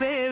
पे